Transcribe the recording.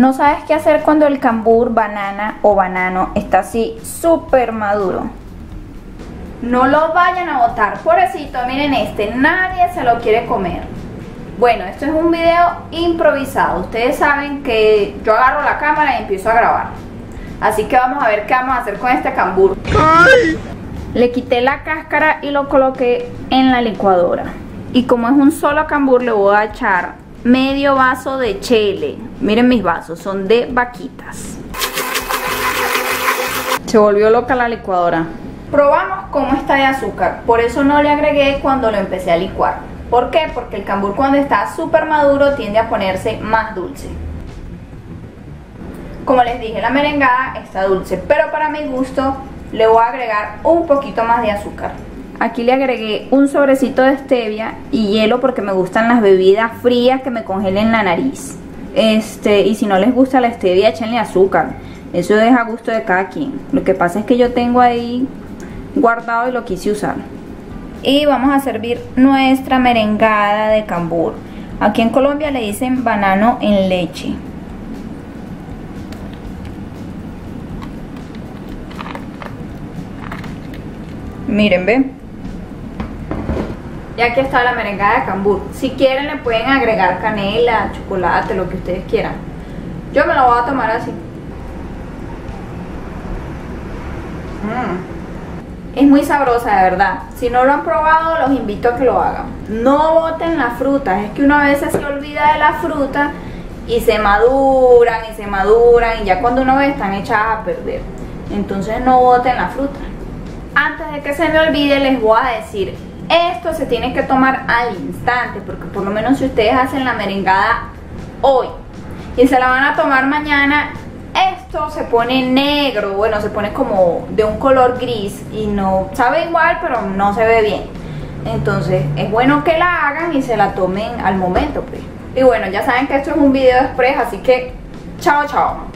No sabes qué hacer cuando el cambur, banana o banano está así súper maduro. No lo vayan a botar, pobrecito, miren este, nadie se lo quiere comer. Bueno, esto es un video improvisado. Ustedes saben que yo agarro la cámara y empiezo a grabar. Así que vamos a ver qué vamos a hacer con este cambur. Le quité la cáscara y lo coloqué en la licuadora. Y como es un solo cambur, le voy a echar medio vaso de chile. Miren mis vasos, son de vaquitas. Se volvió loca la licuadora. Probamos cómo está de azúcar. Por eso no le agregué cuando lo empecé a licuar. ¿Por qué? Porque el cambur cuando está súper maduro tiende a ponerse más dulce. Como les dije, la merengada está dulce, pero para mi gusto le voy a agregar un poquito más de azúcar. Aquí le agregué un sobrecito de stevia y hielo porque me gustan las bebidas frías que me congelen la nariz. Este, y si no les gusta la stevia, échenle azúcar. Eso deja gusto de cada quien. Lo que pasa es que yo tengo ahí guardado y lo quise usar. Y vamos a servir nuestra merengada de cambur. Aquí en Colombia le dicen banano en leche. Miren, ¿ven? Y aquí está la merengada de cambur. Si quieren le pueden agregar canela, chocolate, lo que ustedes quieran. Yo me la voy a tomar así. Mm. Es muy sabrosa, de verdad. Si no lo han probado, los invito a que lo hagan. No boten las frutas. Es que una vez se olvida de la fruta y se maduran y se maduran y ya cuando uno ve están echadas a perder. Entonces no boten la fruta. Antes de que se me olvide les voy a decir, esto se tiene que tomar al instante, porque por lo menos si ustedes hacen la merengada hoy y se la van a tomar mañana, esto se pone negro, bueno, se pone como de un color gris y no sabe igual, pero no se ve bien. Entonces es bueno que la hagan y se la tomen al momento. Pues. Y bueno, ya saben que esto es un video express, así que chao, chao.